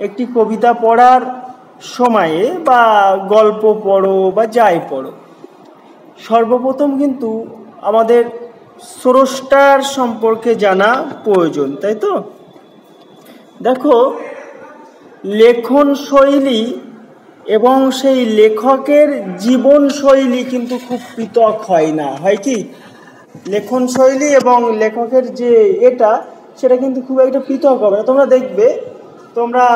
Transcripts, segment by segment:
একটি কবিতা পড়ার সময়ে বা গল্প পড়ো বা যাই পড়ো। সর্বপ্রথম কিন্তু আমাদের স্রষ্টার সম্পর্কে জানা প্রয়োজন, তাই তো? দেখো লেখন শৈলী এবং সেই লেখকের জীবন শৈলী কিন্তু খুব পৃথক হয় না, হয় কি? লেখন শৈলী এবং লেখকের যে এটা সেটা কিন্তু খুব একটা পৃথক হবে না। তোমরা দেখবে, তোমরা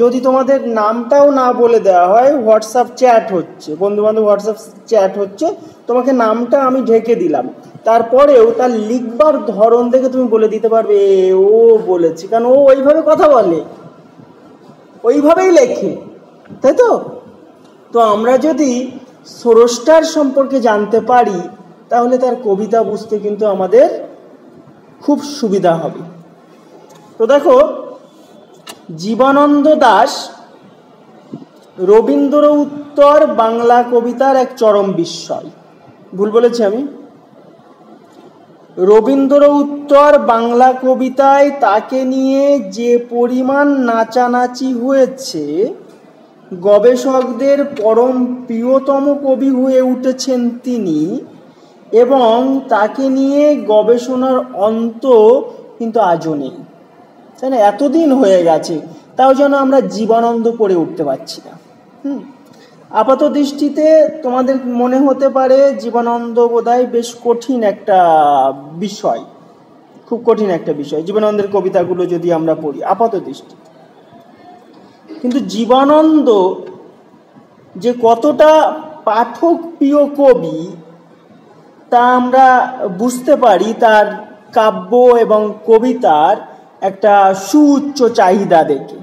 যদি তোমাদের নামটাও না বলে দেওয়া হয় হোয়াটসঅ্যাপ চ্যাট হচ্ছে বন্ধু বান্ধব হোয়াটসঅ্যাপ চ্যাট হচ্ছে, তোমাকে নামটা আমি ঢেকে দিলাম। তারপরেও তার লিখবার ধরন দেখে তুমি বলে দিতে পারবে ও বলেছে। কারণ ও ওইভাবে কথা বলে। ওইভাবেই লেখে, তাই তো? তো আমরা যদি স্রষ্টার সম্পর্কে জানতে পারি, তাহলে তার কবিতা বুঝতে কিন্তু আমাদের খুব সুবিধা হবে। তো দেখো, জীবানন্দ দাস রবীন্দ্র উত্তর বাংলা কবিতার এক চরম বিস্ময়। ভুল বলেছি আমি? রবীন্দ্র উত্তর বাংলা কবিতায় তাকে নিয়ে যে পরিমাণ নাচানাচি হয়েছে, গবেষকদের পরম প্রিয়তম কবি হয়ে উঠেছেন তিনি এবং তাকে নিয়ে গবেষণার অন্ত কিন্তু আজও নেই। তাই না? এতদিন হয়ে গেছে, তাও যেন আমরা জীবানন্দ পড়ে উঠতে পারছি না। হুম? আপাত দৃষ্টিতে তোমাদের মনে হতে পারে জীবনানন্দ বোধহয় বেশ কঠিন একটা বিষয়। খুব কঠিন একটা বিষয় জীবনানন্দের কবিতাগুলো যদি আমরা পড়ি, আপাত দৃষ্টি কিন্তু জীবনানন্দ যে কতটা পাঠক প্রিয় কবি তা আমরা বুঝতে পারি তার কাব্য এবং কবিতার একটা সুউচ্চ চাহিদা দেখে।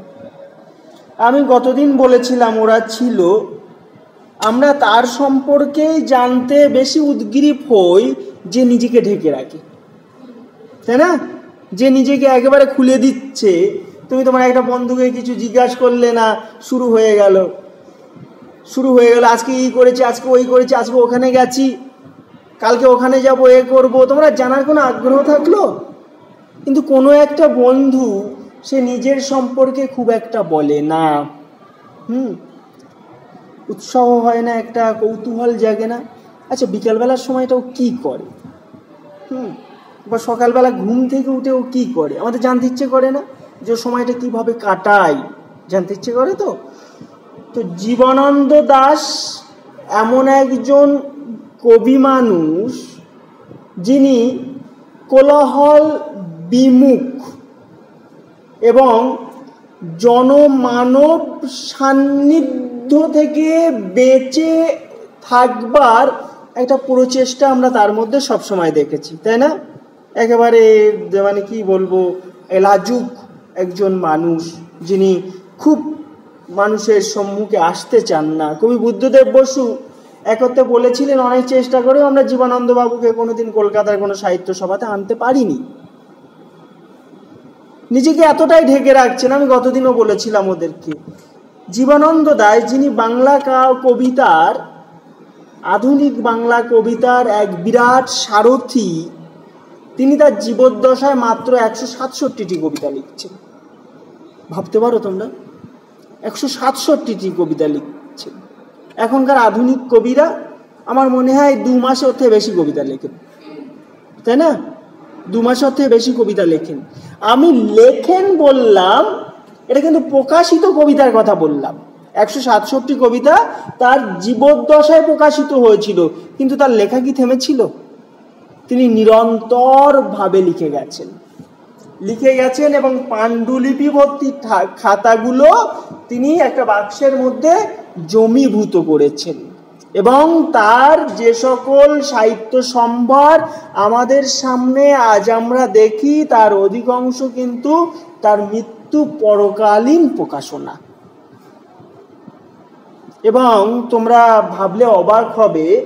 আমি গতদিন বলেছিলাম, ওরা ছিল। আমরা তার সম্পর্কেই জানতে বেশি উদ্গ্রীব হই যে নিজেকে ঢেকে রাখে। তাই না? যে নিজেকে একেবারে খুলে দিচ্ছে। তুমি তোমার একটা বন্ধুকে কিছু জিজ্ঞাসা করলে না, শুরু হয়ে গেল। শুরু হয়ে গেল, আজকে এই করেছি, আজকে ওই করেছি, আজকে ওখানে গেছি। কালকে ওখানে যাব, এ করব। তোমরা জানার কোনো আগ্রহ থাকল? কিন্তু কোনো একটা বন্ধু, সে নিজের সম্পর্কে খুব একটা বলে না। হুম? উৎসাহ হয় না একটা, কৌতূহল জাগে না। আচ্ছা বিকালবেলার সময়টাও কি করে? হুম? বা সকালবেলা ঘুম থেকে উঠে ও কী করে? আমাদের জানতে ইচ্ছে করে না যে সময়টা কীভাবে কাটায়। জানতে ইচ্ছে করে তো? তো জীবনানন্দ দাস এমন একজন কবি মানুষ যিনি কোলাহল বিমুখ এবং জনমানব সান্নিধ্য থেকে বেঁচে থাকবার একটা প্রচেষ্টা আমরা তার মধ্যে সবসময় দেখেছি, তাই না? একেবারে মানে কি বলব লাজুক একজন মানুষ যিনি খুব মানুষের সম্মুখে আসতে চান না। কবি বুদ্ধদেব বসু একত্রে বলেছিলেন, অনেক চেষ্টা করেও আমরা জীবনানন্দ বাবুকে কোনোদিন কলকাতার কোনো সাহিত্য সভাতে আনতে পারিনি। নিজেকে এতটাই ঢেকে রাখছেন, আমি গতদিনও বলেছিলাম ওদেরকে জীবানন্দ দায় যিনি বাংলা কবিতার, আধুনিক বাংলা কবিতার এক বিরাট সারথি, তিনি তার জীবদ্দশায় মাত্র একশো সাতষট্টিটি কবিতা লিখছেন। ভাবতে পারো তোমরা? একশো সাতষট্টিটি কবিতা লিখছেন। এখনকার আধুনিক কবিরা, আমার মনে হয় দু মাসে ওর থেকে বেশি কবিতা লেখেন। তাই না? দু মাসের থেকে বেশি কবিতা লেখেন। আমি লেখেন বললাম, এটা কিন্তু প্রকাশিত কবিতার কথা বললাম। একশো সাতষট্টি কবিতা তার জীবদ্দশায় প্রকাশিত হয়েছিল, কিন্তু তার লেখা কি থেমেছিল? তিনি নিরন্তরভাবে লিখে গেছেন। লিখে গেছেন এবং পাণ্ডুলিপি ভর্তি খাতাগুলো তিনি একটা বাক্সের মধ্যে জমিভূত করেছেন। এবং তার যে সকল সাহিত্য সম্ভার আমাদের সামনে আজ আমরা দেখি, তার অধিকাংশ কিন্তু তার মৃত্যু পরকালীন প্রকাশনা। এবং তোমরা ভাবলে অবাক হবে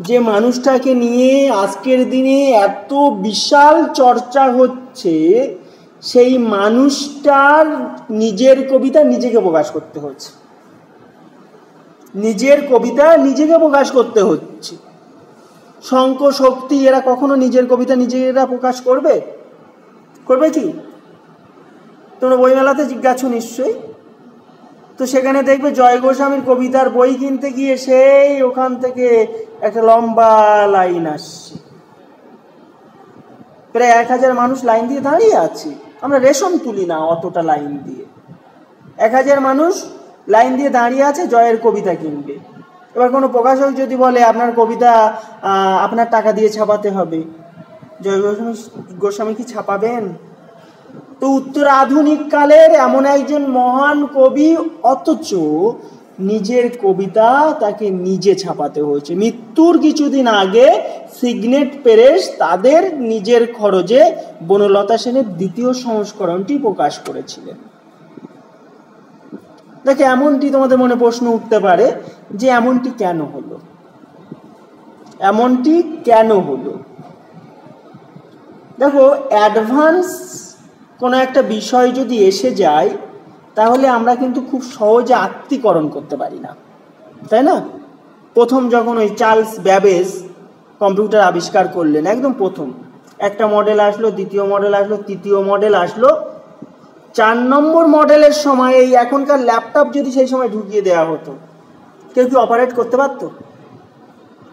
যে মানুষটাকে নিয়ে আজকের দিনে এত বিশাল চর্চা হচ্ছে, সেই মানুষটার নিজের কবিতা নিজেকে প্রকাশ করতে হচ্ছে। নিজের কবিতা নিজেকে প্রকাশ করতে হচ্ছে। শঙ্ক শক্তি, এরা কখনো নিজের কবিতা নিজেরা প্রকাশ করবে? করবে কি? তোমরা বইমেলাতে জিজ্ঞাসা নিশ্চয়ই। তো সেখানে দেখবে জয় গোস্বামীর কবিতার বই কিনতে গিয়ে সেই ওখান থেকে একটা লম্বা লাইন আসছে। প্রায় এক হাজার মানুষ লাইন দিয়ে দাঁড়িয়ে আছে। আমরা রেশম তুলি না অতটা লাইন দিয়ে। এক হাজার মানুষ লাইন দিয়ে দাঁড়িয়ে আছে, জয়ের কবিতা কিনবে। এবার কোনো প্রকাশক যদি বলে, আপনার কবিতা আপনার টাকা দিয়ে ছাপাতে হবে। জয় গোস্বামী গোস্বামী কি ছাপাবেন? তো উত্তর আধুনিক কালের এমন একজন মহান কবি, অথচ নিজের কবিতা তাকে নিজে ছাপাতে হয়েছে। মৃত্যুর কিছুদিন আগে সিগনেট পেরেস তাদের নিজের খরচে বনলতা সেনের দ্বিতীয় সংস্করণটি প্রকাশ করেছিলেন। দেখে এমনটি তোমাদের মনে প্রশ্ন উঠতে পারে যে এমনটি কেন হলো? এমনটি কেন হলো? দেখো অ্যাডভান্স কোনো একটা বিষয় যদি এসে যায়, তাহলে আমরা কিন্তু খুব সহজে আত্মীকরণ করতে পারি না। তাই না? প্রথম যখন ওই চার্লস ব্যাবেজ কম্পিউটার আবিষ্কার করলেন, একদম প্রথম। একটা মডেল আসলো, দ্বিতীয় মডেল আসলো, তৃতীয় মডেল আসলো চার নম্বর মডেলের সময় এই এখনকার ল্যাপটপ যদি সেই সময় ঢুকিয়ে দেওয়া হতো, কেউ কি অপারেট করতে পারতো?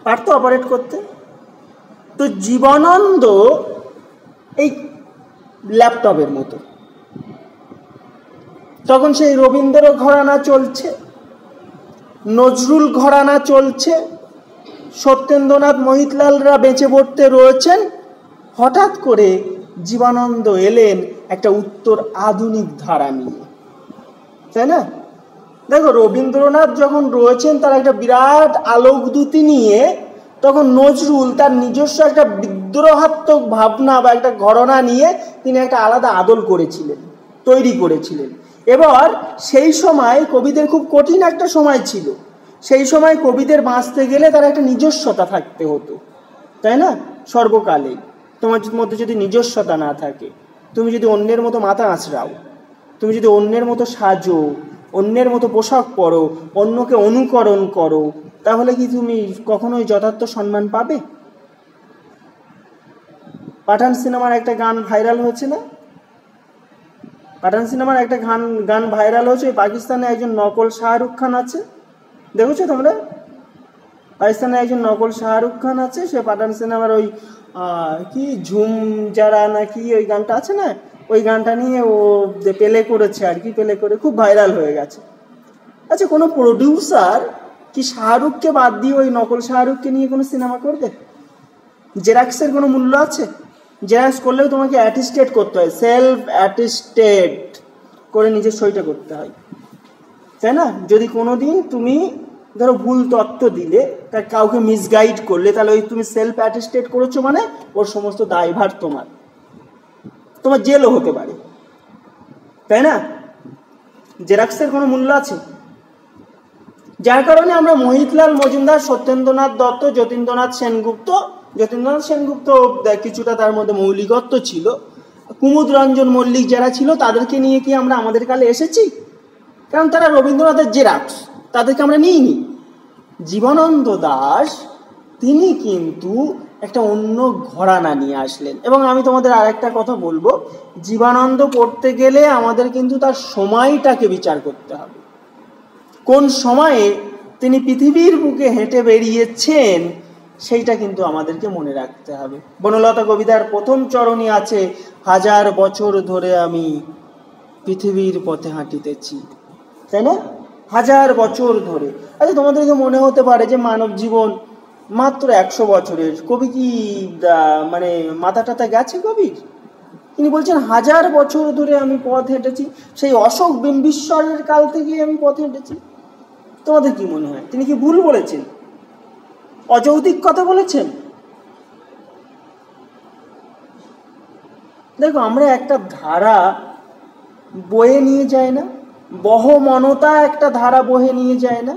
পারতো অপারেট করতে? তো জীবনানন্দ এই ল্যাপটপের মতো। তখন সেই রবীন্দ্র ঘরানা চলছে, নজরুল ঘরানা চলছে, সত্যেন্দ্রনাথ মহিতলালরা বেঁচে পড়তে রয়েছেন। হঠাৎ করে জীবানন্দ এলেন একটা উত্তর আধুনিক ধারা নিয়ে। তাই না? দেখো, রবীন্দ্রনাথ যখন রয়েছেন, তার একটা বিরাট আলোকদূতি নিয়ে তখন নজরুল তার নিজস্ব একটা বিদ্রোহাত্মক ভাবনা বা একটা ঘটনা নিয়ে তিনি একটা আলাদা আদল করেছিলেন, তৈরি করেছিলেন। এবার সেই সময় কবিদের খুব কঠিন একটা সময় ছিল। সেই সময় কবিদের বাঁচতে গেলে তার একটা নিজস্বতা থাকতে হতো। তাই না? সর্বকালে। তোমার মধ্যে যদি নিজস্বতা না থাকে। তুমি যদি অন্যের মতো মাথা আঁচড়াও, তুমি যদি অন্যের মতো সাজো, অন্যের মতো পোশাক পরো, অন্যকে অনুকরণ করো, তাহলে কি তুমি কখনোই যথার্থ সম্মান পাবে? পাঠান সিনেমার একটা গান ভাইরাল হচ্ছে না? পাঠান সিনেমার একটা গান গান ভাইরাল হয়েছে পাকিস্তানে একজন নকল শাহরুখ খান আছে। দেখেছ তোমরা? পাকিস্তানে একজন নকল শাহরুখ খান আছে, সে পাঠান সিনেমার ওই কি ঝুম যারা নাকি ওই গানটা আছে না, ওই গানটা নিয়ে ও পেলে করেছে আর কি, পেলে করে খুব ভাইরাল হয়ে গেছে। আচ্ছা কোনো প্রডিউসার কি শাহরুখকে বাদ দিয়ে ওই নকল শাহরুখকে নিয়ে কোনো সিনেমা করবে? জেরাক্সের কোনো মূল্য আছে? জেরাক্স করলেও তোমাকে অ্যাটিস্টেড করতে হয় সেলফ অ্যাটিস্টেড করে নিজের সইটা করতে হয়। তাই না? যদি কোনো দিন তুমি ধরো ভুল তথ্য দিলে তার কাউকে মিসগাইড করলে, তাহলে ওই তুমি সেলফ অ্যাটিস্টেড করেছ মানে ওর সমস্ত দায়ভার তোমার। তোমার জেলও হতে পারে। তাই না? জেরাক্সের কোনো মূল্য আছে? যার কারণে আমরা মোহিতলাল মজুমদার, সত্যেন্দ্রনাথ দত্ত, যতীন্দ্রনাথ সেনগুপ্ত যতীন্দ্রনাথ সেনগুপ্ত কিছুটা তার মধ্যে মৌলিকত্ব ছিল। কুমুদ রঞ্জন মল্লিক যারা ছিল, তাদেরকে নিয়ে কি আমরা আমাদের কালে এসেছি? কারণ তারা রবীন্দ্রনাথের জেরাক্স তাদেরকে আমরা নিইনি। জীবনানন্দ দাস, তিনি কিন্তু একটা অন্য ঘরানা নিয়ে আসলেন। এবং আমি তোমাদের আর একটা কথা বলব জীবানন্দ পড়তে গেলে আমাদের কিন্তু তার সময়টাকে বিচার করতে হবে। কোন সময়ে তিনি পৃথিবীর বুকে হেঁটে বেরিয়েছেন, সেইটা কিন্তু আমাদেরকে মনে রাখতে হবে। বনলতা কবিতার প্রথম চরণই আছে, হাজার বছর ধরে আমি পৃথিবীর পথে হাঁটিতেছি। তাই না? হাজার বছর ধরে। আচ্ছা তোমাদেরকে মনে হতে পারে যে মানব জীবন মাত্র একশো বছরের। কবি কি মানে মাথা টাথা গেছে কবির? তিনি বলছেন, হাজার বছর ধরে আমি পথ হেঁটেছি, সেই অশোক বিম্বিশ্বরের কাল থেকে আমি পথ হেঁটেছি। তোমাদের কি মনে হয়? তিনি কি ভুল বলেছেন? অযৌতিক কথা বলেছেন? দেখো, আমরা একটা ধারা বয়ে নিয়ে যাই না? বহমনতা একটা ধারা বহে নিয়ে যায় না?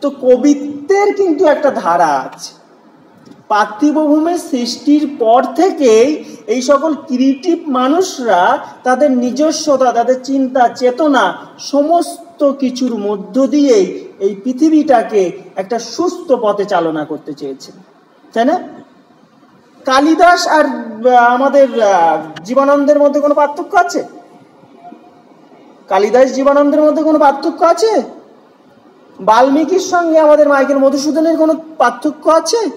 তো কবিত্বের কিন্তু একটা ধারা আছে। পার্থিবভূমের সৃষ্টির পর থেকেই এই সকল ক্রিয়েটিভ মানুষরা তাদের নিজস্বতা, তাদের চিন্তা, চেতনা সমস্ত কিছুর মধ্য দিয়েই এই পৃথিবীটাকে একটা সুস্থ পথে চালনা করতে চেয়েছে। তাই না? কালিদাস আর আমাদের জীবানন্দের মধ্যে কোনো পার্থক্য আছে? কালিদাস জীবানন্দের মধ্যে কোনো পার্থক্য আছে? বাল্মীকির সঙ্গে আমাদের মাইকেল মধুসূদনের কোনো পার্থক্য আছে?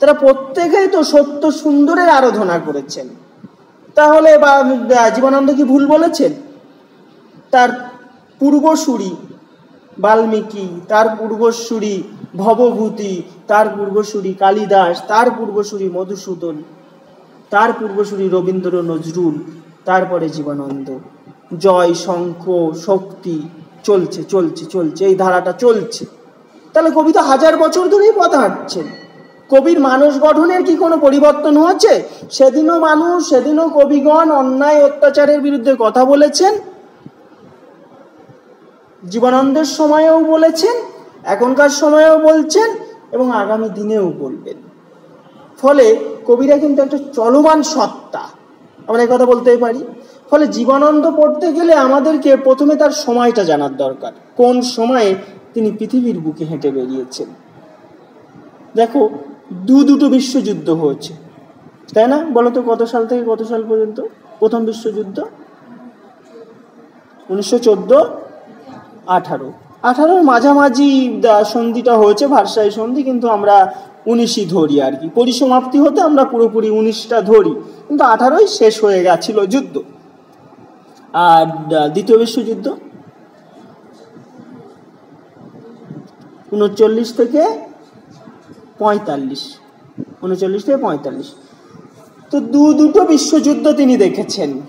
তারা প্রত্যেকেই তো সত্য সুন্দরের আরাধনা করেছেন। তাহলে বা জীবনানন্দ কি ভুল বলেছেন? তার পূর্বসূরি বাল্মীকি, তার পূর্বসূরি ভবভূতি, তার পূর্বসূরি কালিদাস, তার পূর্বসূরি মধুসূদন, তার পূর্বসূরি রবীন্দ্র নজরুল, তারপরে জীবনানন্দ জয়, শঙ্খ, শক্তি, চলছে চলছে চলছে, এই ধারাটা চলছে। তাহলে কবিতা হাজার বছর ধরেই পথ হাঁটছেন। কবির মানুষ গঠনের কি কোনো পরিবর্তন হচ্ছে সেদিনও মানুষ, সেদিনও কবিগণ অন্যায় অত্যাচারের বিরুদ্ধে কথা বলেছেন। জীবনানন্দের সময়েও বলেছেন, এখনকার সময়েও বলছেন এবং আগামী দিনেও বলবেন। ফলে কবিরা কিন্তু একটা চলমান সত্তা। আমরা কথা বলতেই পারি। ফলে জীবনানন্দ পড়তে গেলে আমাদেরকে প্রথমে তার সময়টা জানার দরকার। কোন সময়ে তিনি পৃথিবীর বুকে হেঁটে বেরিয়েছেন। দেখো, দু দুটো বিশ্বযুদ্ধ হয়েছে। তাই না? বলতো কত সাল থেকে কত সাল পর্যন্ত? প্রথম বিশ্বযুদ্ধ? উনিশশো চোদ্দ? আঠারো। আঠারোর মাঝামাঝি সন্ধিটা হয়েছে, ভারসাই সন্ধি, কিন্তু আমরা উনিশই ধরি আর কি। পরিসমাপ্তি হতে আমরা পুরোপুরি উনিশটা ধরি। কিন্তু আঠারোই শেষ হয়ে গেছিল যুদ্ধ। আর দ্বিতীয় বিশ্বযুদ্ধ? উনচল্লিশ থেকে পঁয়তাল্লিশ। উনচল্লিশ থেকে পঁয়তাল্লিশ। তো দু দুটো বিশ্বযুদ্ধ তিনি দেখেছেন।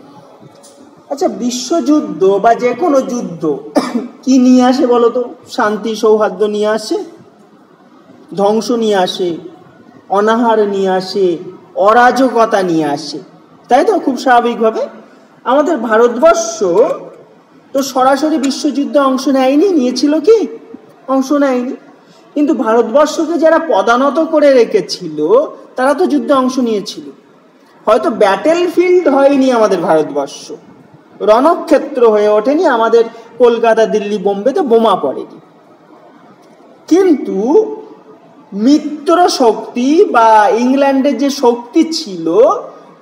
আচ্ছা বিশ্বযুদ্ধ বা যে কোনো যুদ্ধ, কি নিয়ে আসে বলতো শান্তি, সৌহার্দ্য নিয়ে আসে? ধ্বংস নিয়ে আসে? অনাহার নিয়ে আসে? অরাজকতা নিয়ে আসে? তাই তো? খুব স্বাভাবিকভাবে। আমাদের ভারতবর্ষ তো সরাসরি বিশ্বযুদ্ধে অংশ নেয়নি, নিয়েছিল কি? অংশ নেয়নি। কিন্তু ভারতবর্ষকে যারা পদানত করে রেখেছিল, তারা তো যুদ্ধে অংশ নিয়েছিল। হয়তো ব্যাটেল ফিল্ড হয়নি আমাদের ভারতবর্ষ। রণক্ষেত্র হয়ে ওঠেনি, আমাদের কলকাতা, দিল্লি, বোম্বেতে বোমা পড়েনি। কিন্তু মিত্র শক্তি বা ইংল্যান্ডের যে শক্তি ছিল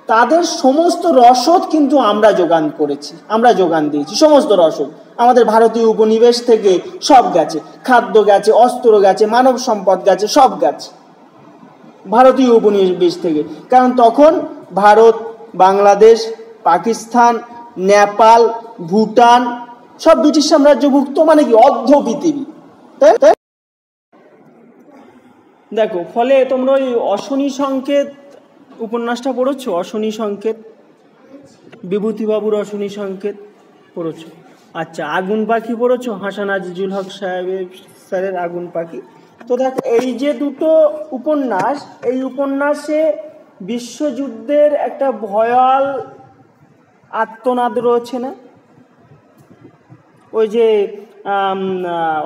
তাদের সমস্ত রসদ কিন্তু আমরা যোগান করেছি, আমরা যোগান দিয়েছি, সমস্ত রসদ। আমাদের ভারতীয় উপনিবেশ থেকে সব গেছে, খাদ্য গেছে, অস্ত্র গেছে, মানব সম্পদ গেছে, সব গেছে। ভারতীয় উপনিবেশ থেকে। কারণ তখন ভারত, বাংলাদেশ, পাকিস্তান, নেপাল, ভুটান, সব ব্রিটিশ সাম্রাজ্যভুক্ত মানে কি? অর্ধ পৃথিবী। দেখো, ফলে তোমরা ওই অশনি সংকেত উপন্যাসটা পড়েছো? অশনি সংকেত। বিভূতিবাবুর অশনি সংকেত পড়েছো। আচ্ছা আগুন পাখি পড়েছো? হাসান আজিজুল হক সাহেবের স্যারের আগুন পাখি। তো দেখ, এই যে দুটো উপন্যাস, এই উপন্যাসে বিশ্বযুদ্ধের একটা ভয়াল আত্মনাদ রয়েছে না? ওই যে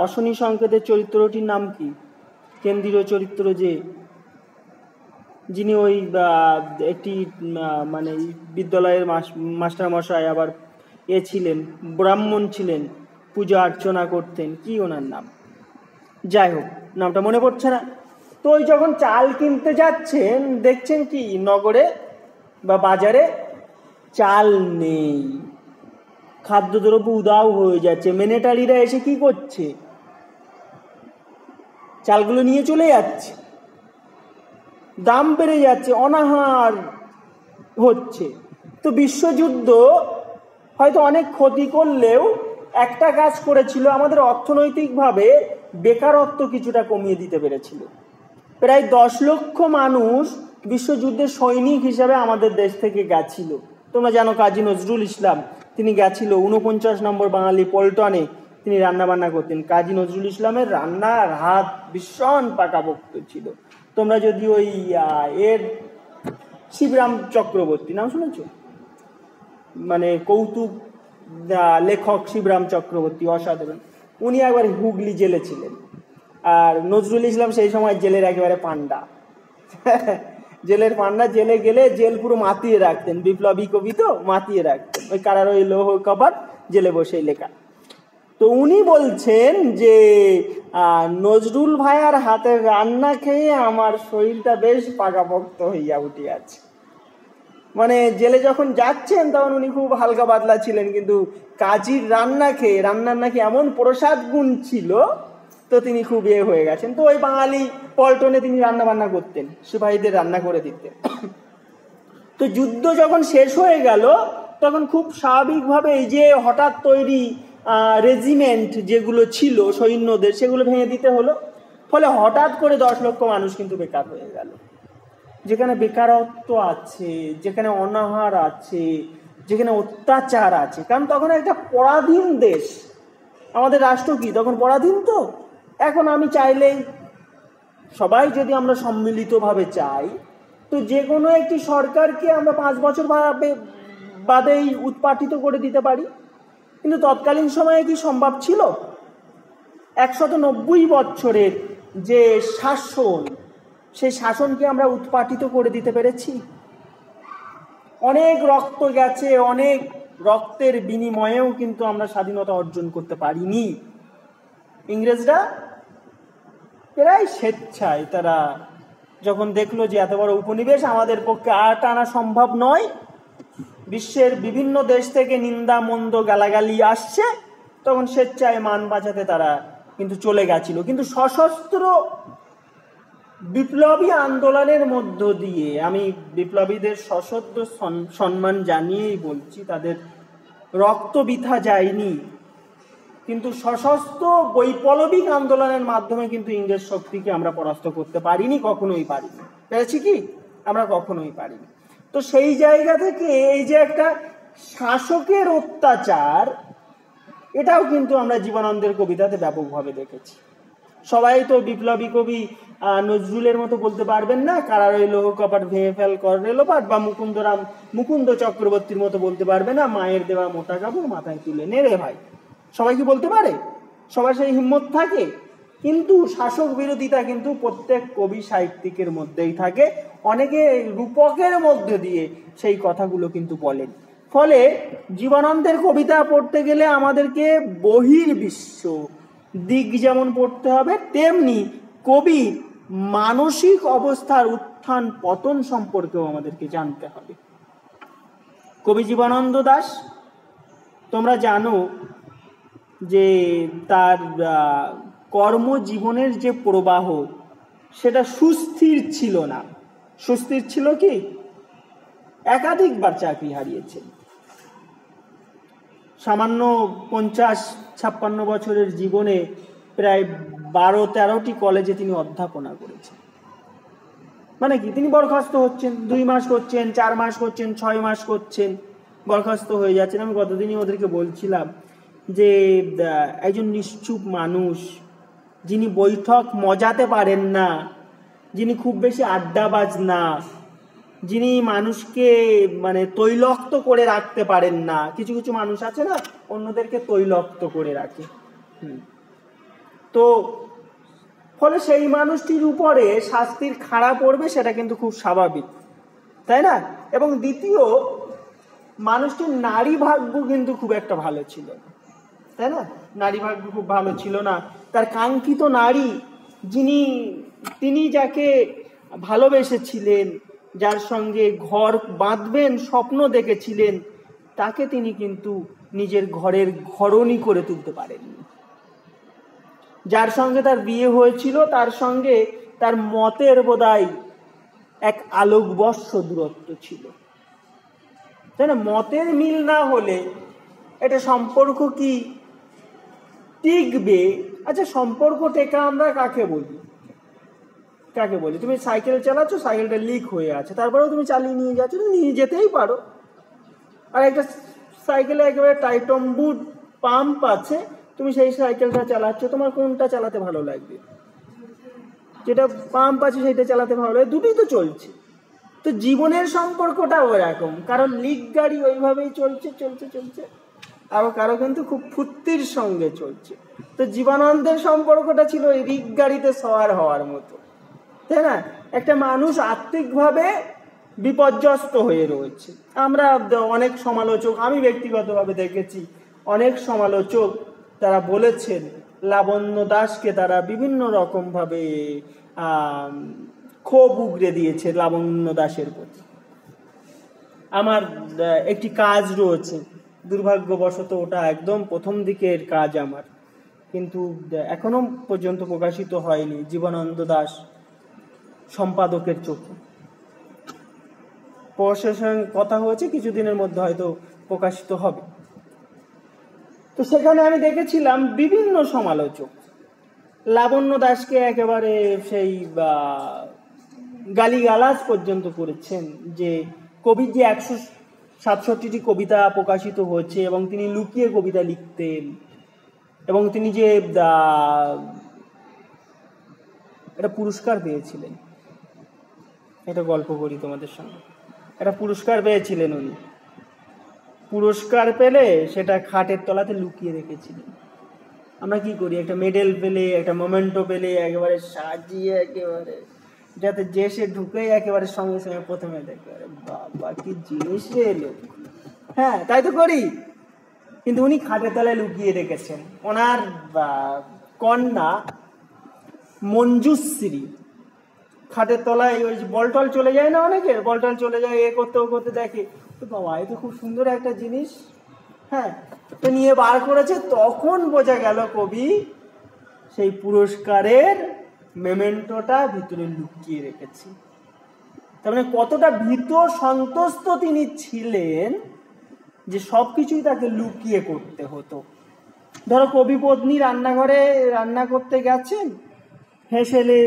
অশনি সংকেতের চরিত্রটির নাম কি? কেন্দ্রীয় চরিত্র যে যিনি ওই একটি মানে বিদ্যালয়ের মাস্টার মশাই আবার এ ছিলেন, ব্রাহ্মণ ছিলেন, পূজা অর্চনা করতেন, কি ওনার নাম? যাই হোক, নামটা মনে পড়ছে না। তো ওই যখন চাল কিনতে যাচ্ছেন, দেখছেন কি নগরে বা বাজারে চাল নেই। খাদ্যদ্রব্য উদাও হয়ে যাচ্ছে। মেনেটারিরা এসে কি করছে? চালগুলো নিয়ে চলে যাচ্ছে। দাম বেড়ে যাচ্ছে, অনাহার হচ্ছে। তো বিশ্বযুদ্ধ হয়তো অনেক ক্ষতি করলেও একটা কাজ করেছিল, আমাদের অর্থনৈতিকভাবে বেকারত্ব কিছুটা কমিয়ে দিতে পেরেছিল। প্রায় দশ লক্ষ মানুষ বিশ্বযুদ্ধের সৈনিক হিসাবে আমাদের দেশ থেকে গেছিল। তোমরা জানো কাজী নজরুল ইসলাম, তিনি গেছিল উনপঞ্চাশ নম্বর বাঙালি পল্টনে, তিনি রান্না বান্না করতেন। কাজী নজরুল ইসলামের রান্নার হাত ভীষণ পাকাপোক্ত ছিল। তোমরা যদি ওই এর শিবরাম চক্রবর্তী, নাম শুনেছ? মানে কৌতুক লেখক শিবরাম চক্রবর্তী, অসাধারণ। উনি একবার হুগলি জেলে ছিলেন। আর নজরুল ইসলাম সেই সময় জেলের একেবারে পান্ডা জেলের পান্ডা জেলে গেলে জেল পুরো মাতিয়ে রাখতেন। বিপ্লবী কবি তো, মাতিয়ে রাখতেন। ওই কারার ওই লৌহ কপাট জেলে বসে লেখা। তো উনি বলছেন যে নজরুল ভাইয়ার হাতের রান্না খেয়ে আমার শরীরটা বেশ পাকাপোক্ত হইয়া উঠিয়াছে। মানে জেলে যখন যাচ্ছেন তখন উনি খুব হালকা পাতলা ছিলেন, কিন্তু কাজীর রান্না খেয়ে, রান্নার নাকি এমন প্রসাদ গুণ ছিল, তো তিনি খুব ইয়ে হয়ে গেছেন। তো ওই বাঙালি পল্টনে তিনি রান্না বান্না করতেন, সিপাহীদের রান্না করে দিতেন। তো যুদ্ধ যখন শেষ হয়ে গেল, তখন খুব স্বাভাবিকভাবে এই যে হঠাৎ তৈরি রেজিমেন্ট যেগুলো ছিল, সৈন্যদের, সেগুলো ভেঙে দিতে হলো। ফলে হঠাৎ করে দশ লক্ষ মানুষ কিন্তু বেকার হয়ে গেল। যেখানে বেকারত্ব আছে, যেখানে অনাহার আছে, যেখানে অত্যাচার আছে। কারণ তখন একটা পরাধীন দেশ। আমাদের রাষ্ট্র কি? তখন পরাধীন তো? এখন আমি চাইলেই সবাই যদি আমরা সম্মিলিতভাবে চাই, তো যে কোনো একটি সরকারকে আমরা পাঁচ বছর বাদেই উৎপাটিত করে দিতে পারি। কিন্তু তৎকালীন সময়ে কি সম্ভব ছিল? একশত নব্বই বছরের যে শাসন, সেই শাসনকে আমরা উৎপাটিত করে দিতে পেরেছি। অনেক রক্ত গেছে, অনেক রক্তের বিনিময়েও কিন্তু আমরা স্বাধীনতা অর্জন করতে পারিনি। ইংরেজরা প্রায় স্বেচ্ছায় তারা যখন দেখল যে এত বড় উপনিবেশ আমাদের পক্ষে আর টানা সম্ভব নয় বিশ্বের বিভিন্ন দেশ থেকে নিন্দা, মন্দ, গালাগালি আসছে। তখন স্বেচ্ছায় মান বাঁচাতে তারা কিন্তু চলে গেছিল। কিন্তু সশস্ত্র বিপ্লবী আন্দোলনের মধ্য দিয়ে আমি বিপ্লবীদের সশস্ত্র সম্মান জানিয়েই বলছি, তাদের রক্ত বৃথা যায়নি। কিন্তু সশস্ত্র বৈপ্লবিক আন্দোলনের মাধ্যমে কিন্তু ইংরেজ শক্তিকে আমরা পরাস্ত করতে পারিনি, কখনোই পারিনি। পেরেছি কি? আমরা কখনোই পারিনি। তো সেই জায়গা থেকে এই যে একটা শাসকের অত্যাচার, এটাও কিন্তু আমরা জীবনানন্দের কবিতাতে ব্যাপকভাবে দেখেছি। সবাই তো বিপ্লবী কবি নজরুলের মতো বলতে পারবেন না কারা রইল কপাট ভেঙে ফেল কর রেলোপাট বা মুকুন্দরাম, মুকুন্দ চক্রবর্তীর মতো বলতে পারবে না, মায়ের দেওয়া মোটা কাপড় মাথায় তুলে নে রে ভাই। সবাই কি বলতে পারে? সবার সেই হিম্মত থাকে? কিন্তু শাসক বিরোধিতা কিন্তু প্রত্যেক কবি সাহিত্যিকের মধ্যেই থাকে। অনেকে রূপকের মধ্যে দিয়ে সেই কথাগুলো কিন্তু বলেন। ফলে জীবনানন্দের কবিতা পড়তে গেলে আমাদেরকে বহির বিশ্ব দিক যেমন পড়তে হবে, তেমনি কবি মানসিক অবস্থার উত্থান পতন সম্পর্কেও আমাদেরকে জানতে হবে। কবি জীবনানন্দ দাস, তোমরা জানো যে তার কর্মজীবনের যে প্রবাহ, সেটা সুস্থির ছিল না। সুস্থির ছিল কি? একাধিকবার চাকরি হারিয়েছেন সামান্য পঞ্চাশ, ছাপ্পান্ন বছরের জীবনে প্রায় বারো, তেরোটি কলেজে তিনি অধ্যাপনা করেছেন। মানে কি? তিনি বরখাস্ত হচ্ছেন, দুই মাস করছেন, চার মাস করছেন, ছয় মাস করছেন, বরখাস্ত হয়ে যাচ্ছেন। আমি গতদিনই ওদেরকে বলছিলাম যে একজন নিশ্চুপ মানুষ যিনি বৈঠক মজাতে পারেন না, যিনি খুব বেশি আড্ডাবাজ না, যিনি মানুষকে মানে তৈলক্ত করে রাখতে পারেন না। কিছু কিছু মানুষ আছে না, অন্যদেরকে তৈলক্ত করে রাখে। তো ফলে সেই মানুষটির উপরে শাস্তির খাড়া পড়বে সেটা কিন্তু খুব স্বাভাবিক, তাই না? এবং দ্বিতীয়, মানুষটির নারী ভাগ্য কিন্তু খুব একটা ভালো ছিল তাই না? নারী ভাগ্য খুব ভালো ছিল না। তার কাঙ্ক্ষিত নারী যিনি, তিনি যাকে ভালোবেসেছিলেন, যার সঙ্গে ঘর বাঁধবেন, স্বপ্ন দেখেছিলেন, তাকে তিনি কিন্তু নিজের ঘরের ঘরণী করে তুলতে পারেননি। যার সঙ্গে তার বিয়ে হয়েছিল, তার সঙ্গে তার মতের বোধহয় এক আলোকবর্ষ দূরত্ব ছিল। তাই না মতের মিল না হলে এটা সম্পর্ক কি টিকবে আচ্ছা সম্পর্ক টেকা আমরা কাকে বলি? কাকে বলি? তুমি সাইকেল চালাচ্ছ, সাইকেলটা লিক হয়ে আছে, তারপরেও তুমি চালিয়ে নিয়ে যাচ্ছ, তুমি নিয়ে যেতেই পারো। আর একটা সাইকেলে একেবারে টাইটম বুট পাম্প আছে, তুমি সেই সাইকেলটা চালাচ্ছ, তোমার কোনটা চালাতে ভালো লাগবে? যেটা পাম্প আছে সেটা চালাতে ভালো লাগে দুটোই তো চলছে। তো জীবনের সম্পর্কটা ওরকম কারণ লিক গাড়ি ওইভাবেই চলছে চলছে চলছে। আরও কারও কিন্তু খুব ফুর্তির সঙ্গে চলছে। তো জীবনানন্দের সম্পর্কটা ছিল রিক গাড়িতে সওয়ার হওয়ার মতো। তাই না? একটা মানুষ আত্মিকভাবে বিপর্যস্ত হয়ে রয়েছে। আমরা অনেক সমালোচক, আমি ব্যক্তিগতভাবে দেখেছি, অনেক সমালোচক তারা বলেছেন, লাবণ্য দাসকে তারা বিভিন্ন রকমভাবে ক্ষোভ উগড়ে দিয়েছে লাবণ্য দাসের প্রতি। আমার একটি কাজ রয়েছে। দুর্ভাগ্যবশত ওটা একদম প্রথম দিকের কাজ আমার। কিন্তু এখনও পর্যন্ত প্রকাশিত হয়নি জীবনানন্দ দাস সম্পাদকের চোখে। প্রশাসন কথা হয়েছে, কিছুদিনের মধ্যে হয়তো প্রকাশিত হবে। তো সেখানে আমি দেখেছিলাম বিভিন্ন সমালোচক। লাবণ্য দাসকে একেবারে সেই গালিগালাজ পর্যন্ত করেছেন যে কবির যে একশো সাতষট্টিটি কবিতা প্রকাশিত হচ্ছে এবং তিনি লুকিয়ে কবিতা লিখতেন। এবং তিনি যে একটা পুরস্কার পেয়েছিলেন। এটা গল্প করি তোমাদের সঙ্গে। একটা পুরস্কার পেয়েছিলেন উনি। পুরস্কার পেলে সেটা খাটের তলাতে লুকিয়ে রেখেছিলেন। আমরা কি করি? একটা মেডেল পেলে, একটা মোমেন্টো পেলে, একেবারে সাজিয়ে, একেবারে যাতে যে সে ঢুকে একেবারে সঙ্গে সঙ্গে প্রথমে দেখে বাবা, কি জিনিস রে হ্যাঁ তাই তো করি। কিন্তু উনি খাটের তলায় লুকিয়ে রেখেছেন। ওনার কন্যা মঞ্জুশ্রী। খাটের তলায় ওই বলটল চলে যায় না অনেকের? বলটল চলে যায়, এ করতে, ও করতে দেখে। তো বাবা, এ তো খুব সুন্দর একটা জিনিস। হ্যাঁ তো নিয়ে বার করেছে। তখন বোঝা গেল কবি সেই পুরস্কারের মেমেন্টোটা ভিতরে লুকিয়ে রেখেছি। তার মানে কতটা ভীত সন্তুষ্ট তিনি ছিলেন যে সব কিছুই তাকে লুকিয়ে করতে হতো। ধরো কবি পত্নী রান্নাঘরে রান্না করতে গেছেন, হেসেলে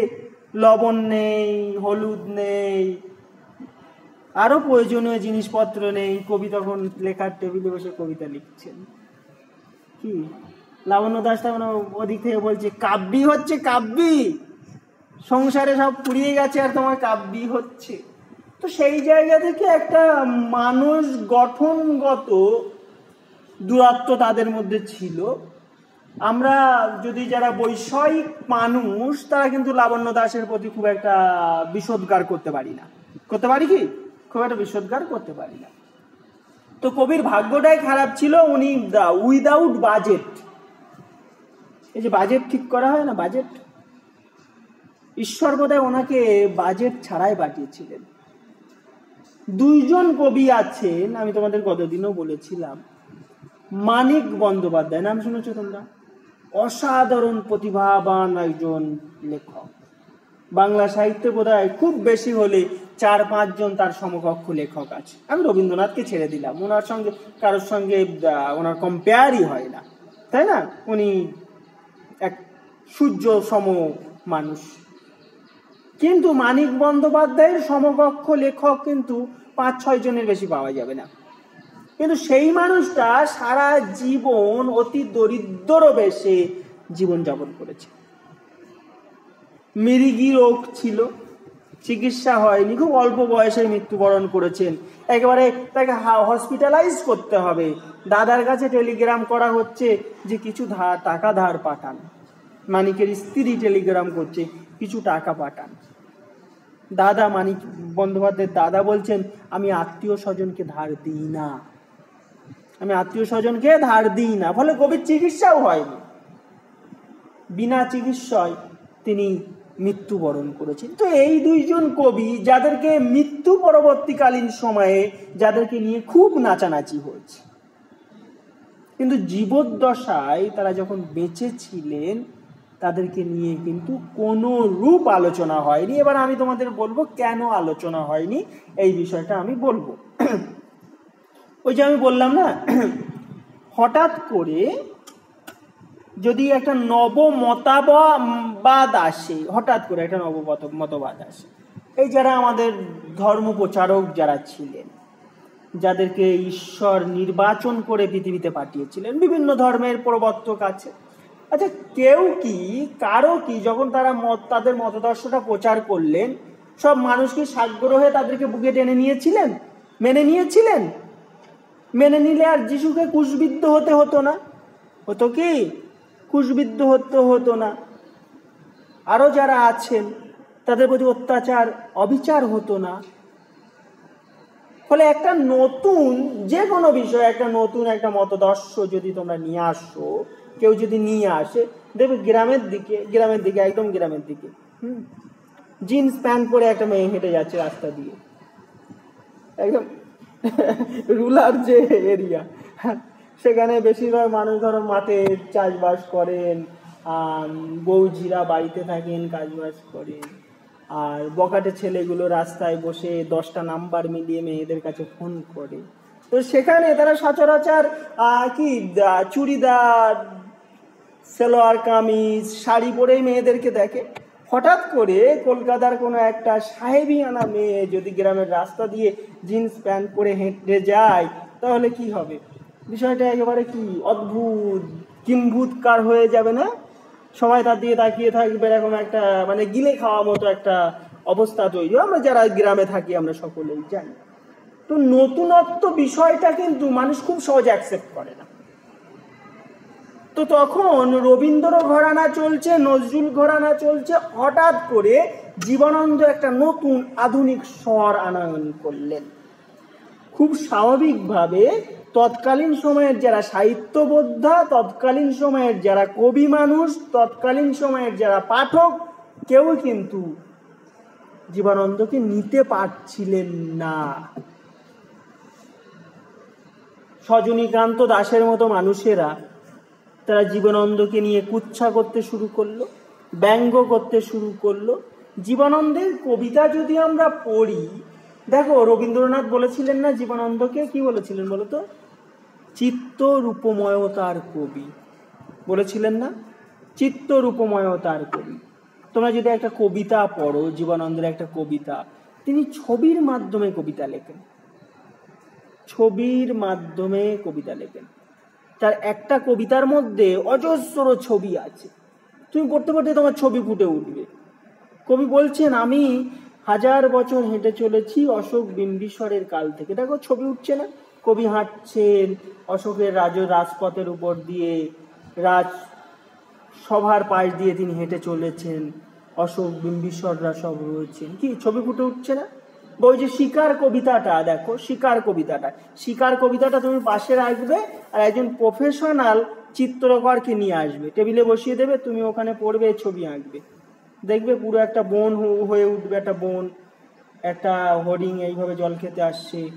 লবণ নেই, হলুদ নেই, আরও প্রয়োজনীয় জিনিসপত্র নেই। কবি তখন লেখার টেবিলে বসে কবিতা লিখছেন। কি? লাবণ্য দাস তখন ওদিক থেকে বলছে, কাব্যি হচ্ছে কাব্যি। সংসারে সব পুড়িয়ে গেছে আর তোমার কাব্যি হচ্ছে। তো সেই জায়গা থেকে একটা মানুষ গঠনগত দূরত্ব তাদের মধ্যে ছিল। আমরা যদি যারা বৈষয়িক মানুষ, তারা কিন্তু লাবণ্য দাসের প্রতি খুব একটা বিষোদ্গার করতে পারি না। করতে পারি কি? খুব একটা বিষোদ্গার করতে পারি না। তো কবির ভাগ্যটাই খারাপ ছিল, উনি উইদাউট বাজেট এই যে বাজেট ঠিক করা হয় না বাজেট ঈশ্বর বোধহয় ওনাকে বাজেট ছাড়াই পাঠিয়েছিলেন। দুইজন কবি আছেন, আমি তোমাদের গতদিনও বলেছিলাম। মানিক বন্দ্যোপাধ্যায়, নাম শুনেছ তোমরা? অসাধারণ প্রতিভাবান একজন লেখক। বাংলা সাহিত্যে বোধ খুব বেশি হলে চার পাঁচজন তার সমকক্ষ লেখক আছে। আমি রবীন্দ্রনাথকে ছেড়ে দিলাম। ওনার সঙ্গে, কারোর সঙ্গে ওনার কম্পেয়ারই হয় না। তাই না? উনি এক সূর্য সম মানুষ। কিন্তু মানিক বন্দ্যোপাধ্যায়ের সমকক্ষ লেখক কিন্তু পাঁচ, ছয় জনের বেশি পাওয়া যাবে না। কিন্তু সেই মানুষটা সারা জীবন অতি দরিদ্র বেশে জীবনযাপন করেছে। মিরিগি রোগ ছিল, চিকিৎসা হয়নি, খুব অল্প বয়সে মৃত্যুবরণ করেছেন। একেবারে তাকে হসপিটালাইজ করতে হবে। দাদার কাছে টেলিগ্রাম করা হচ্ছে যে কিছু ধার টাকা ধার পাঠান। মানিকের স্ত্রী টেলিগ্রাম করছে, কিছু টাকা পাঠান। দাদা মানিক বন্দ্যোপাধ্যায়ের দাদা বলছেন, আমি আত্মীয় স্বজনকে ধার দিই না। আমি আত্মীয় স্বজনকে ধার দিই না। ফলে কবির চিকিৎসাও হয়নি। বিনা চিকিৎসায় তিনি মৃত্যুবরণ করেছেন। তো এই দুইজন কবি যাদেরকে মৃত্যু পরবর্তীকালীন সময়ে যাদেরকে নিয়ে খুব নাচানাচি হয়েছে। কিন্তু জীবদ্দশায় তারা যখন বেঁচে ছিলেন তাদেরকে নিয়ে কিন্তু কোনো রূপ আলোচনা হয়নি। এবার আমি তোমাদের বলব কেন আলোচনা হয়নি, এই বিষয়টা আমি বলব। ওই যে আমি বললাম না, হঠাৎ করে যদি একটা নব মতাবাদ আসে, হঠাৎ করে একটা নব মতবাদ আসে, এই যারা আমাদের ধর্ম প্রচারক যারা ছিলেন, যাদেরকে ঈশ্বর নির্বাচন করে পৃথিবীতে পাঠিয়েছিলেন, বিভিন্ন ধর্মের প্রবর্তক আছে আচ্ছা কেউ কি, কারও কি যখন তারা মত, তাদের মতদর্শটা প্রচার করলেন, সব মানুষকে সাগ্রহে তাদেরকে বুকে টেনে নিয়েছিলেন? মেনে নিয়েছিলেন? মেনে নিলে আর যিশুকে কুশবিদ্ধ হতে হতো না? হতো কি? কুশবিদ্ধ হতে হতো না। আরও যারা আছেন, তাদের প্রতি অত্যাচার, অবিচার হতো না। ফলে একটা নতুন যে কোনো বিষয় একটা নতুন একটা মতদর্শ যদি তোমরা নিয়ে আসো কেউ যদি নিয়ে আসে, দেখবে গ্রামের দিকে গ্রামের দিকে, একদম গ্রামের দিকে, হুম? জিন্স প্যান্ট পরে একটা মেয়ে হেঁটে যাচ্ছে রাস্তা দিয়ে। একদম রুলার যে এরিয়া সেখানে বেশিরভাগ মানুষ ধরো মাঠে চাষবাস করেন বৌঝিরা বাড়িতে থাকেন, কাজবাজ করেন। আর বকাটে ছেলেগুলো রাস্তায় বসে দশটা নাম্বার মিলিয়ে মেয়েদের কাছে ফোন করে। তো সেখানে তারা সচরাচর কি চুড়িদার সেলোয়ার, কামিজ, শাড়ি পরেই মেয়েদেরকে দেখে। হঠাৎ করে কলকাতার কোনো একটা সাহেবিয়ানা মেয়ে যদি গ্রামের রাস্তা দিয়ে জিন্স প্যান্ট পরে হেঁটে যায়, তাহলে কি হবে? বিষয়টা একেবারে কি অদ্ভুত কিম্ভূতকার হয়ে যাবে না? সবাই তার দিয়ে তাকিয়ে থাকবে এরকম একটা মানে গিলে খাওয়া মতো একটা অবস্থা তৈরি। আমরা যারা গ্রামে থাকি, আমরা সকলেই জানি। তো নতুনত্ব বিষয়টা কিন্তু মানুষ খুব সহজে অ্যাকসেপ্ট করে না। তো তখন রবীন্দ্র ঘরানা চলছে, নজরুল ঘরানা চলছে, হঠাৎ করে জীবনানন্দ একটা নতুন আধুনিক স্বর আনয়ন করলেন। খুব স্বাভাবিকভাবে তৎকালীন সময়ের যারা সাহিত্যবোদ্ধা, তৎকালীন সময়ের যারা কবি মানুষ, তৎকালীন সময়ের যারা পাঠক, কেউ কিন্তু জীবনানন্দকে নিতে পারছিলেন না। সজনীকান্ত দাসের মতো মানুষেরা তারা জীবনানন্দকে নিয়ে কুচ্ছা করতে শুরু করল, ব্যঙ্গ করতে শুরু করল। জীবনানন্দের কবিতা যদি আমরা পড়ি, দেখো রবীন্দ্রনাথ বলেছিলেন না জীবনানন্দকে? কি বলেছিলেন বলতো চিত্ত রূপময়তার কবি। বলেছিলেন না? চিত্ত রূপময়তার কবি। তোমরা যদি একটা কবিতা পড়ো, জীবনানন্দের একটা কবিতা, তিনি ছবির মাধ্যমে কবিতা লেখেন। ছবির মাধ্যমে কবিতা লেখেন। তার একটা কবিতার মধ্যে অজস্র ছবি আছে। তুমি পড়তে পড়তে তোমার ছবি ফুটে উঠবে। কবি বলছেন, আমি হাজার বছর হেঁটে চলেছি অশোক বিম্বিস্বরের কাল থেকে। দেখো, ছবি উঠছে না। কবি হাঁটছেন অশোকের রাজ, রাজপথের উপর দিয়ে। রাজ সভার পাশ দিয়ে তিনি হেঁটে চলেছেন। অশোক বিম্বিস্বররা সব রয়েছেন। কি, ছবি ফুটে উঠছে না? ওই যে শিকার কবিতাটা, দেখো, শিকার কবিতাটা। শিকার কবিতাটা তুমি পাশে রাখবে আর একজন প্রফেশনাল চিত্রকরকে নিয়ে আসবে। টেবিলে বসিয়ে দেবে, তুমি ওখানে পড়বে, ছবি আঁকবে। দেখবে পুরো একটা বন হয়ে উঠবে, একটা বন, একটা হরিং এইভাবে জল খেতে আসছে।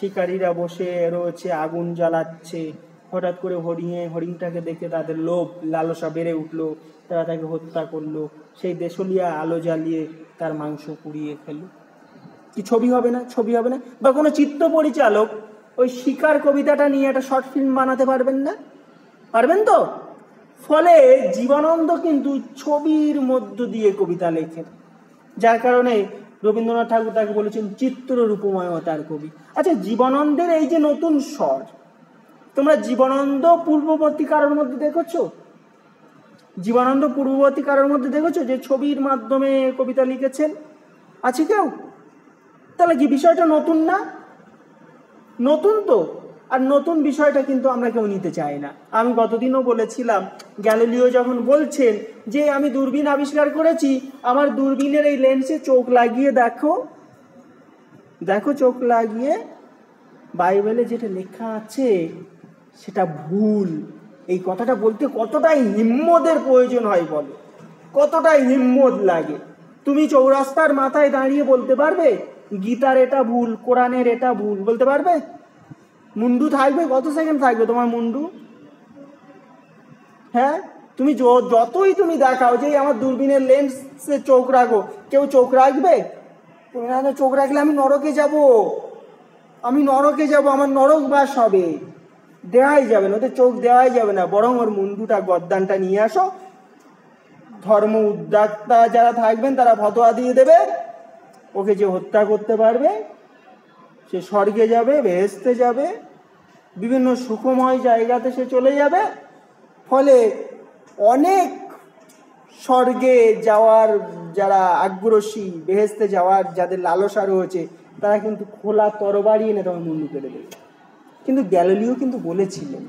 শিকারীরা বসে রয়েছে, আগুন জ্বালাচ্ছে। হঠাৎ করে হরিণে হরিণটাকে দেখে তাদের লোভ, লালসা বেড়ে উঠল। তারা তাকে হত্যা করল। সেই দেশলিয়া আলো জ্বালিয়ে তার মাংস পুড়িয়ে খেলো কি ছবি হবে না, ছবি হবে না, বা কোনো চিত্র পরিচালক ওই শিকার কবিতাটা নিয়ে একটা শর্ট ফিল্ম বানাতে পারবেন না? পারবেন তো? ফলে জীবনানন্দ কিন্তু ছবির মধ্য দিয়ে কবিতা লেখেন। যার কারণে রবীন্দ্রনাথ ঠাকুর তাকে বলেছেন চিত্র রূপময়তার কবি। আচ্ছা জীবনানন্দের এই যে নতুন স্বর, তোমরা জীবনানন্দ পূর্ববর্তী কারোর মধ্যে দেখেছ? জীবনানন্দ পূর্ববর্তী কারোর মধ্যে দেখেছ যে ছবির মাধ্যমে কবিতা লিখেছেন? আছে কেউ? তাহলে কি বিষয়টা নতুন না? নতুন তো। আর নতুন বিষয়টা কিন্তু আমরা কেউ নিতে চাই না। আমি গতদিনও বলেছিলাম, গ্যালিলিও যখন বলছেন যে আমি দূরবীন আবিষ্কার করেছি, আমার দূরবীনের এই লেন্সে চোখ লাগিয়ে দেখো। দেখো চোখ লাগিয়ে বাইবেলে যেটা লেখা আছে, সেটা ভুল। এই কথাটা বলতে কতটাই হিম্মদের প্রয়োজন হয় বলো? কতটাই হিম্মত লাগে? তুমি চৌরাস্তার মাথায় দাঁড়িয়ে বলতে পারবে? গীতার এটা ভুল, কোরআনের এটা ভুল, বলতে পারবে? মুন্ডু থাকবে, কত সেকেন্ড থাকবে তোমার মুন্ডু? হ্যাঁ? তুমি যতই তুমি দেখাও যে আমার দূরবীনের লেন্সে চোখ রাখো, কেউ চোখ রাখবে? তুমি চোখ রাখলে আমি নরকে যাব। আমি নরকে যাব, আমার নরক বাস হবে। দেওয়াই যাবে না, ওদের চোখ দেওয়াই যাবে না। বরং ওর মুন্ডুটা, গদ্দানটা নিয়ে আসো। ধর্ম উদ্যোক্তা যারা থাকবেন, তারা ফতোয়া দিয়ে দেবে। ওকে যে হত্যা করতে পারবে, সে স্বর্গে যাবে, বেহেস্তে যাবে, বিভিন্ন সুখময় জায়গাতে সে চলে যাবে, ফলে অনেক স্বর্গে যাওয়ার যারা আগ্রসী বেহেস্তে যাওয়ার যাদের লালসা রয়েছে, তারা কিন্তু খোলা তরবারি এনে তোমার মুন্ডু কেটে দেবে। কিন্তু গ্যালিলিও কিন্তু বলেছিলেন,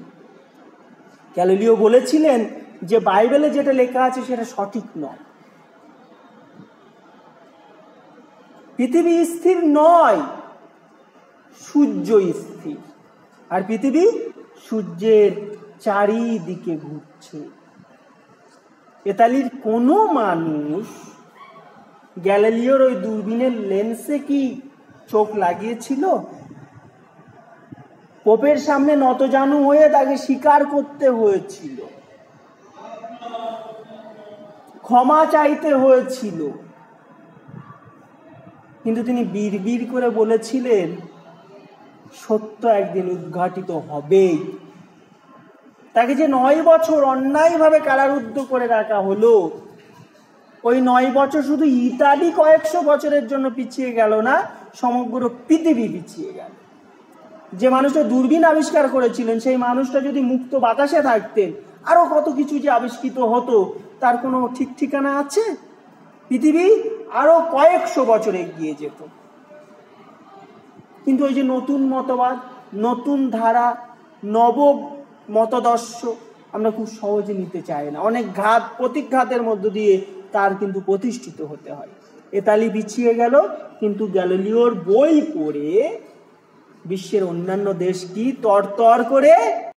গ্যালিলিও বলেছিলেন যে বাইবেলে যেটা লেখা আছে সেটা সঠিক নয়। পৃথিবী স্থির নয় সূর্য স্থির। আর পৃথিবী সূর্যের চারিদিকে ঘুরছে। এতালির কোনো মানুষ গ্যালিলিওর ওই দূরবীনের লেন্সে কি চোখ লাগিয়েছিল? পোপের সামনে নতজানু হয়ে তাকে স্বীকার করতে হয়েছিল। ক্ষমা চাইতে হয়েছিল। কিন্তু তিনি বীর করে বলেছিলেন, সত্য একদিন উদ্ঘাটিত হবেই। তাকে যে নয় বছর অন্যায়ভাবে কারারুদ্ধ করে রাখা হলো, ওই নয় বছর শুধু ইতালি কয়েকশো বছরের জন্য পিছিয়ে গেল না, সমগ্র পৃথিবী পিছিয়ে গেল। যে মানুষটা দূরবীন আবিষ্কার করেছিলেন, সেই মানুষটা যদি মুক্ত বাতাসে থাকতেন, আরও কত কিছু যে আবিষ্কৃত হতো, তার কোনো ঠিক ঠিকানা আছে? পৃথিবী আরও কয়েকশো বছর এগিয়ে যেত। কিন্তু ওই যে নতুন মতবাদ, নতুন ধারা, নব মতদর্শ আমরা খুব সহজে নিতে চাই না। অনেক ঘাত, প্রতিঘাতের মধ্য দিয়ে তার কিন্তু প্রতিষ্ঠিত হতে হয়। এতালি বিছিয়ে গেল, কিন্তু গ্যালিলিওর বই পড়ে বিশ্বের অন্যান্য দেশ কি তর তর করে